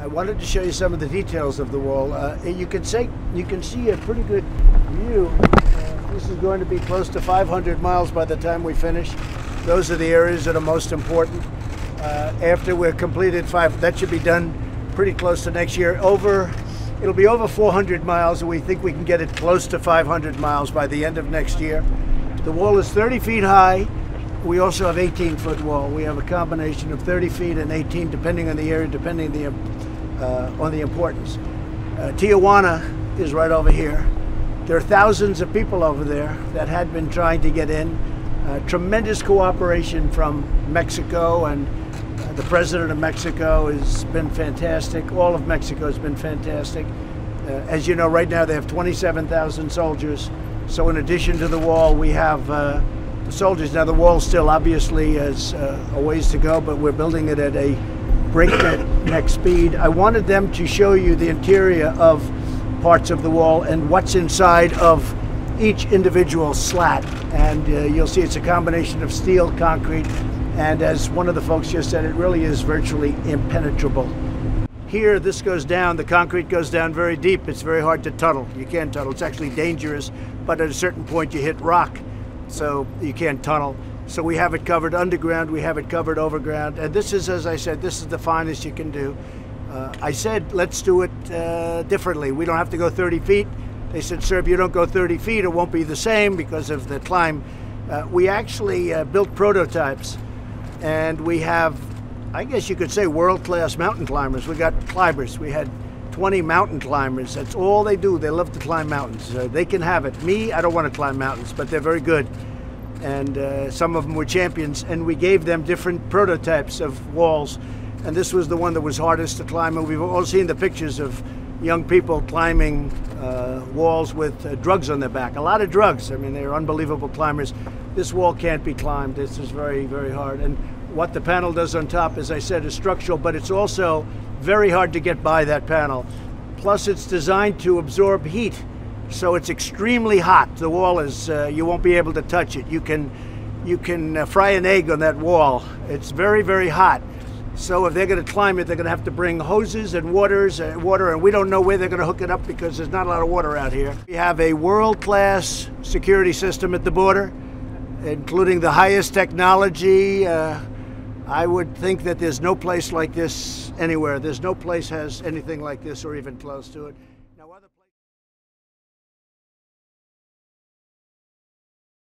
I wanted to show you some of the details of the wall. Uh, you can say you can see a pretty good view. Uh, this is going to be close to 500 miles by the time we finish. Those are the areas that are most important. Uh, after we're completed five, that should be done pretty close to next year. Over, it'll be over 400 miles, and we think we can get it close to 500 miles by the end of next year. The wall is 30 feet high. We also have 18 foot wall. We have a combination of 30 feet and 18, depending on the area, depending on the, uh, on the importance. Uh, Tijuana is right over here. There are thousands of people over there that had been trying to get in. Uh, tremendous cooperation from Mexico, and uh, the president of Mexico has been fantastic. All of Mexico has been fantastic. Uh, as you know, right now they have 27,000 soldiers. So, in addition to the wall, we have uh, soldiers. Now the wall still obviously has uh, a ways to go, but we're building it at a breakneck speed. I wanted them to show you the interior of parts of the wall and what's inside of each individual slat. And uh, you'll see it's a combination of steel, concrete, and as one of the folks just said, it really is virtually impenetrable. Here, this goes down, the concrete goes down very deep. It's very hard to tunnel. You can't tunnel. It's actually dangerous, but at a certain point you hit rock so you can't tunnel. So we have it covered underground, we have it covered overground, and this is, as I said, this is the finest you can do. Uh, I said, let's do it uh, differently. We don't have to go 30 feet. They said, sir, if you don't go 30 feet, it won't be the same because of the climb. Uh, we actually uh, built prototypes, and we have, I guess you could say, world-class mountain climbers. We got climbers. We had 20 mountain climbers. That's all they do. They love to climb mountains. Uh, they can have it. Me, I don't want to climb mountains, but they're very good. And uh, some of them were champions. And we gave them different prototypes of walls. And this was the one that was hardest to climb. And we've all seen the pictures of young people climbing uh, walls with uh, drugs on their back. A lot of drugs. I mean, they're unbelievable climbers. This wall can't be climbed. This is very, very hard. And what the panel does on top, as I said, is structural, but it's also very hard to get by that panel. Plus, it's designed to absorb heat, so it's extremely hot. The wall is, uh, you won't be able to touch it. You can, you can uh, fry an egg on that wall. It's very, very hot. So if they're going to climb it, they're going to have to bring hoses and waters, uh, water, and we don't know where they're going to hook it up because there's not a lot of water out here. We have a world-class security system at the border, including the highest technology. Uh, I would think that there's no place like this anywhere. There's no place has anything like this or even close to it. Other